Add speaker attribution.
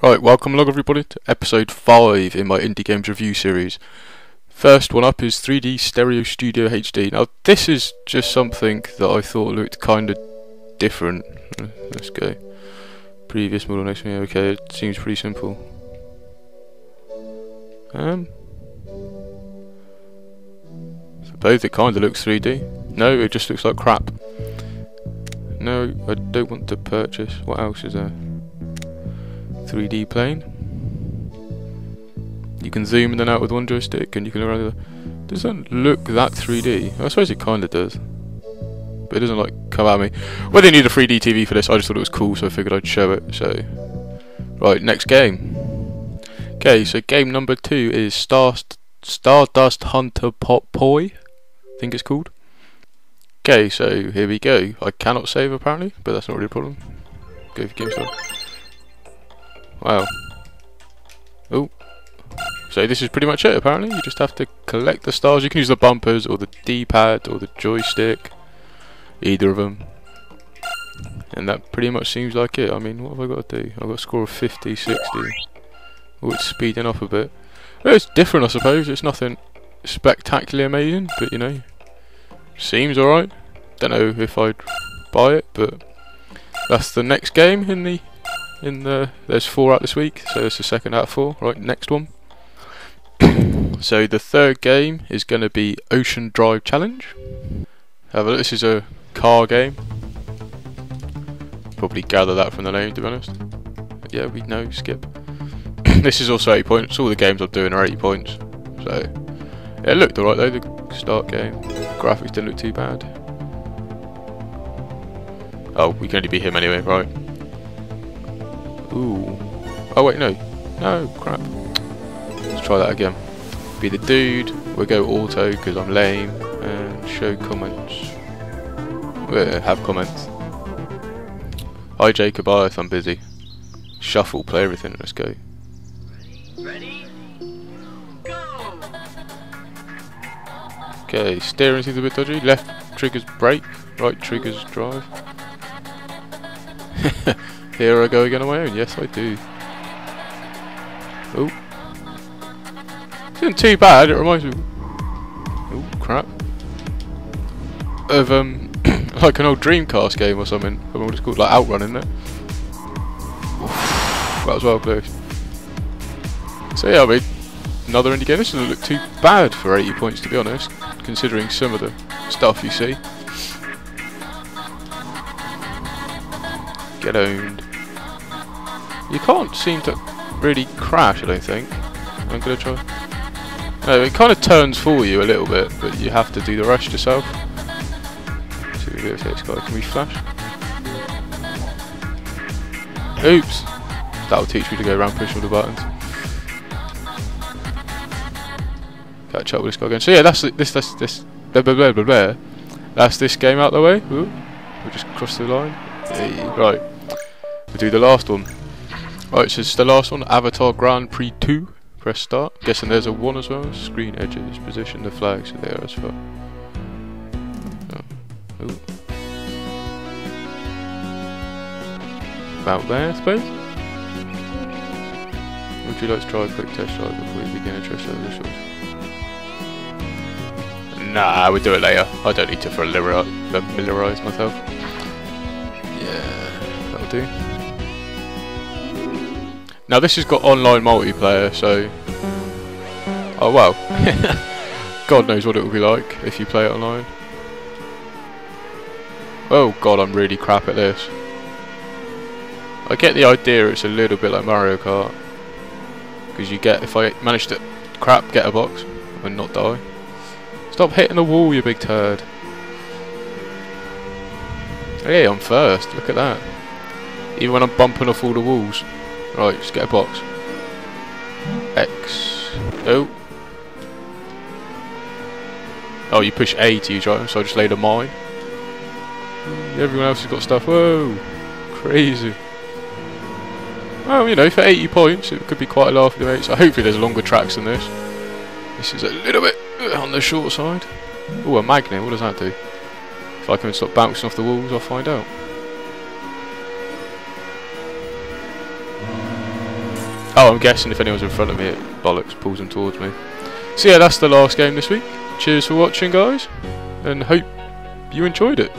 Speaker 1: Right, welcome along everybody to episode 5 in my Indie Games review series. First one up is 3D Stereo Studio HD. Now this is just something that I thought looked kind of different. Let's go. Previous model next to me, okay, it seems pretty simple. Um, suppose it kind of looks 3D. No, it just looks like crap. No, I don't want to purchase. What else is there? 3D plane. You can zoom in and out with one joystick, and you can look around. the- Doesn't look that 3D. I suppose it kind of does, but it doesn't like come at me. Well, they need a 3D TV for this. I just thought it was cool, so I figured I'd show it. So, right, next game. Okay, so game number two is Star Stardust Hunter Popoy. I think it's called. Okay, so here we go. I cannot save apparently, but that's not really a problem. Go for game start. Wow. Oh. So this is pretty much it apparently. You just have to collect the stars. You can use the bumpers or the D-pad or the joystick. Either of them. And that pretty much seems like it. I mean, what have I got to do? I've got a score of 50, 60. Oh, it's speeding up a bit. It's different I suppose. It's nothing spectacularly amazing, but you know. Seems alright. Don't know if I'd buy it, but that's the next game in the in the there's four out this week, so it's the second out of four. Right, next one. so the third game is going to be Ocean Drive Challenge. Look. This is a car game. Probably gather that from the name, to be honest. Yeah, we know. Skip. this is also 80 points. All the games I'm doing are 80 points. So it looked alright though. The start game graphics didn't look too bad. Oh, we can only beat him anyway, right? Ooh. Oh wait, no. No, crap. Let's try that again. Be the dude. We'll go auto because I'm lame. And show comments. We'll have comments. Hi Jacob, if I'm busy. Shuffle, play everything. Let's go.
Speaker 2: Go!
Speaker 1: Okay, steering seems a bit dodgy. Left triggers brake, right triggers drive. Here I go again on my own. Yes, I do. Oh. Isn't too bad. It reminds me. Oh crap. Of um, like an old Dreamcast game or something. I don't what it's called, like Outrun, isn't it? Oof, that was well close. So yeah, I mean, another indie game. This doesn't look too bad for 80 points, to be honest, considering some of the stuff you see. Get owned. You can't seem to really crash, I don't think. I'm gonna try. No, it kind of turns for you a little bit, but you have to do the rest yourself. See if can we flash? Oops! That'll teach me to go around pushing all the buttons. Catch up with this guy again. So yeah, that's this this this blah blah blah blah blah. That's this game out the way. Ooh. We'll just cross the line. Hey, right. We'll do the last one. Right, so it's the last one, Avatar Grand Prix 2. Press start. Guessing there's a 1 as well. Screen edges, position the flag so they are as well. Oh. Ooh. About there, I suppose. Would you like to try a quick test drive before you begin a test short? Nah, we'll do it later. I don't need to familiarise myself. Yeah, that'll do. Now this has got online multiplayer, so... Oh well. God knows what it will be like if you play it online. Oh god, I'm really crap at this. I get the idea it's a little bit like Mario Kart. Because you get, if I manage to crap, get a box and not die. Stop hitting the wall, you big turd. Hey, I'm first. Look at that. Even when I'm bumping off all the walls. Right, just get a box. X. Oh. Oh, you push A to use items, so I just laid a mine. Everyone else has got stuff. Whoa. Crazy. Well, you know, for 80 points, it could be quite a laughing rate. So hopefully there's longer tracks than this. This is a little bit uh, on the short side. Oh, a magnet. What does that do? If I can stop bouncing off the walls, I'll find out. Oh, I'm guessing if anyone's in front of me, it bollocks pulls them towards me. So yeah, that's the last game this week. Cheers for watching, guys, and hope you enjoyed it.